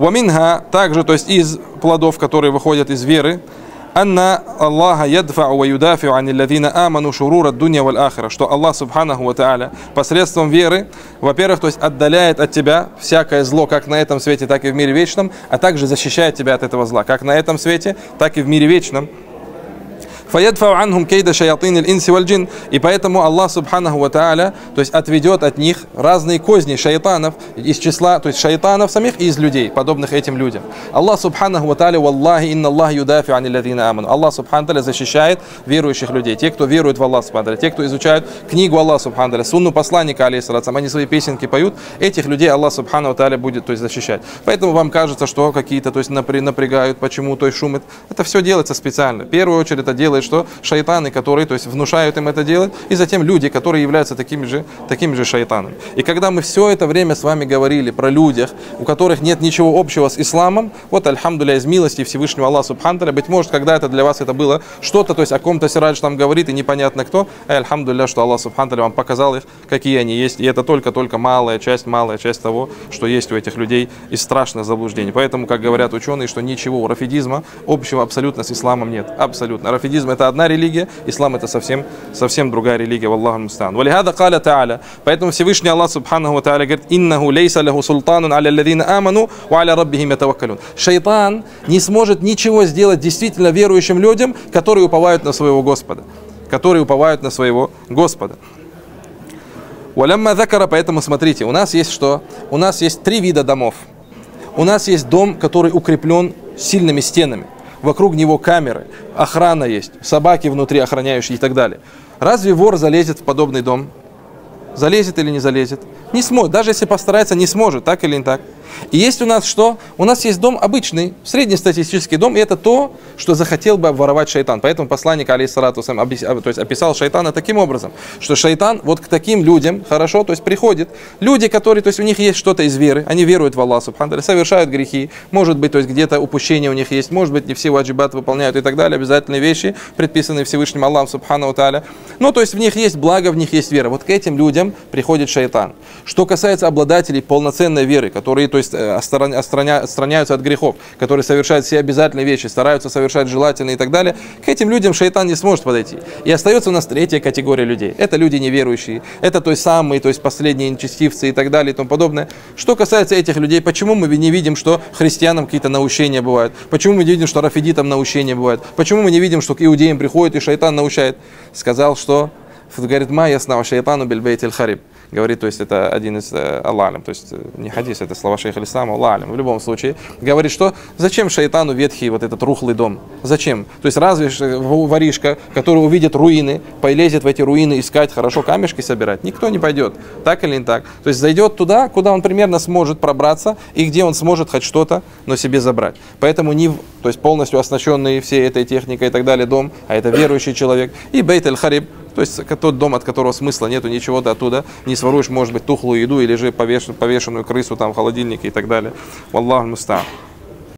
Ваминха также, то есть из плодов, которые выходят из веры, анна Аллаха ядфау ва юдафиу ани ладина аману шурура дунья валь ахира, что Аллах субханаху ва та'аля посредством веры, во-первых, то есть отдаляет от тебя всякое зло, как на этом свете, так и в мире вечном, а также защищает тебя от этого зла, как на этом свете, так и в мире вечном. Фаядфау анхум кейда шаятин инси валь джин. И поэтому Аллах Субханаху Ва Тааля, то есть отведет от них разные козни шайтанов из числа, то есть шайтанов самих и из людей, подобных этим людям. Аллах Субханаху Ва Тааля, Валлахи инна Аллах юдафи ани ладина аману. Аллах Субхану Тааля защищает верующих людей, те, кто верует в Аллах Субхану те, кто изучают книгу Аллаха Субхану сунну посланника, алейхиссалатам, они свои песенки поют, этих людей Аллах Субхану Тааля будет то есть, защищать. Поэтому вам кажется, что какие-то то есть, напрягают, почему то есть шумит. Это все делается специально. В первую очередь это делает делает что? Шайтаны, которые то есть, внушают им это делать, и затем люди, которые являются такими же, такими же шайтанами. И когда мы все это время с вами говорили про людях, у которых нет ничего общего с исламом, вот, альхамдуля, из милости Всевышнего Аллаха Субханталя, быть может, когда это для вас это было что-то, то есть о ком-то Сирадж там говорит, и непонятно кто, а альхамдуля, что Аллах Субханталя вам показал их, какие они есть, и это только-только малая часть, малая часть того, что есть у этих людей из страшных заблуждений. Поэтому, как говорят ученые, что ничего у рафидизма общего абсолютно с исламом нет. Абсолютно. Рафидизм это одна религия, ислам это совсем, совсем другая религия, валлаху мустан. Валихада каля та'аля. Поэтому Всевышний Аллах Субханаху Ва Та'аля говорит, иннаху лейса лаху султанун аля ладина аману ва аля раббихим ятаваккалун. Шайтан не сможет ничего сделать действительно верующим людям, которые уповают на своего Господа. Которые уповают на своего Господа. Валямма закара, поэтому смотрите, у нас есть что? У нас есть три вида домов. У нас есть дом, который укреплен сильными стенами вокруг него камеры, охрана есть, собаки внутри охраняющие и так далее. Разве вор залезет в подобный дом? Залезет или не залезет? Не сможет. Даже если постарается, не сможет, так или не так. И есть у нас что? У нас есть дом обычный, среднестатистический дом, и это то, что захотел бы обворовать шайтан. Поэтому посланник алейхиссалату то есть описал шайтана таким образом, что шайтан вот к таким людям, хорошо, то есть приходит, люди, которые, то есть у них есть что-то из веры, они веруют в Аллах, субхану совершают грехи, может быть, то есть где-то упущение у них есть, может быть, не все ваджибат выполняют и так далее, обязательные вещи, предписанные Всевышним Аллахом, субхану таля. Ну, то есть в них есть благо, в них есть вера. Вот к этим людям приходит шайтан. Что касается обладателей полноценной веры, которые, то есть э, отстраняются от грехов, которые совершают все обязательные вещи, стараются совершать желательные и так далее, к этим людям шайтан не сможет подойти. И остается у нас третья категория людей. Это люди неверующие, это то есть самые, то есть последние нечестивцы и так далее и тому подобное. Что касается этих людей, почему мы не видим, что христианам какие-то наущения бывают? Почему мы не видим, что рафидитам наущения бывают? Почему мы не видим, что к иудеям приходит и шайтан научает? Сказал, что говорит, ясна шайтану бельбейт хариб говорит, то есть это один из э, то есть э, не хадис, это слова шейха Ислама, Аллахом, в любом случае, говорит, что зачем шайтану ветхий вот этот рухлый дом? Зачем? То есть разве воришка, который увидит руины, полезет в эти руины искать, хорошо камешки собирать? Никто не пойдет, так или не так. То есть зайдет туда, куда он примерно сможет пробраться и где он сможет хоть что-то, но себе забрать. Поэтому не, то есть полностью оснащенный всей этой техникой и так далее дом, а это верующий человек, и Бейт аль-Хариб, то есть тот дом, от которого смысла нету, ничего ты оттуда не своруешь, может быть, тухлую еду или же повешенную, крысу там в холодильнике и так далее. Валлаху муста'ан.